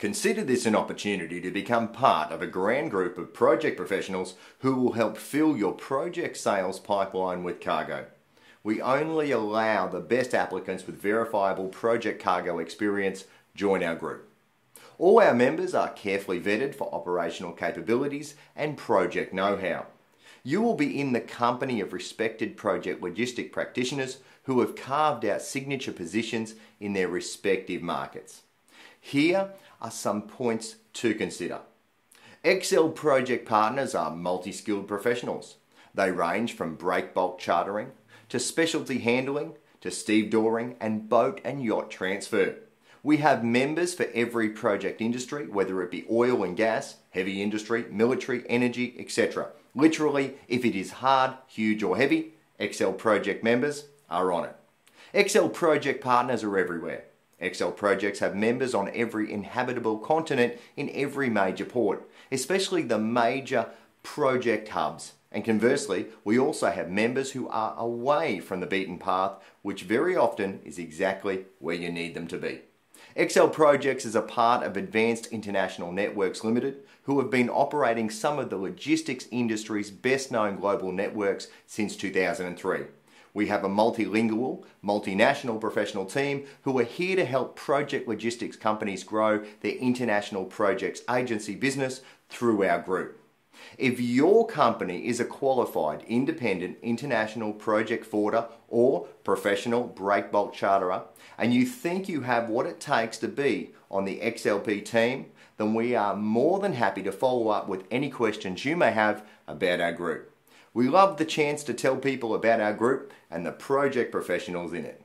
Consider this an opportunity to become part of a grand group of project professionals who will help fill your project sales pipeline with cargo. We only allow the best applicants with verifiable project cargo experience join our group. All our members are carefully vetted for operational capabilities and project know-how. You will be in the company of respected project logistic practitioners who have carved out signature positions in their respective markets. Here are some points to consider. XL project partners are multi skilled professionals. They range from break bulk chartering to specialty handling to stevedoring and boat and yacht transfer. We have members for every project industry, whether it be oil and gas, heavy industry, military, energy, etc. Literally, if it is hard, huge, or heavy, XL project members are on it. XL project partners are everywhere. XL projects have members on every inhabitable continent in every major port, especially the major project hubs. And conversely, we also have members who are away from the beaten path, which very often is exactly where you need them to be. XL Projects is a part of Advanced International Networks Limited, who have been operating some of the logistics industry's best known global networks since 2003. We have a multilingual, multinational professional team who are here to help project logistics companies grow their international projects agency business through our group. If your company is a qualified independent international project forwarder or professional break bulk charterer and you think you have what it takes to be on the XLP team, then we are more than happy to follow up with any questions you may have about our group. We love the chance to tell people about our group and the project professionals in it.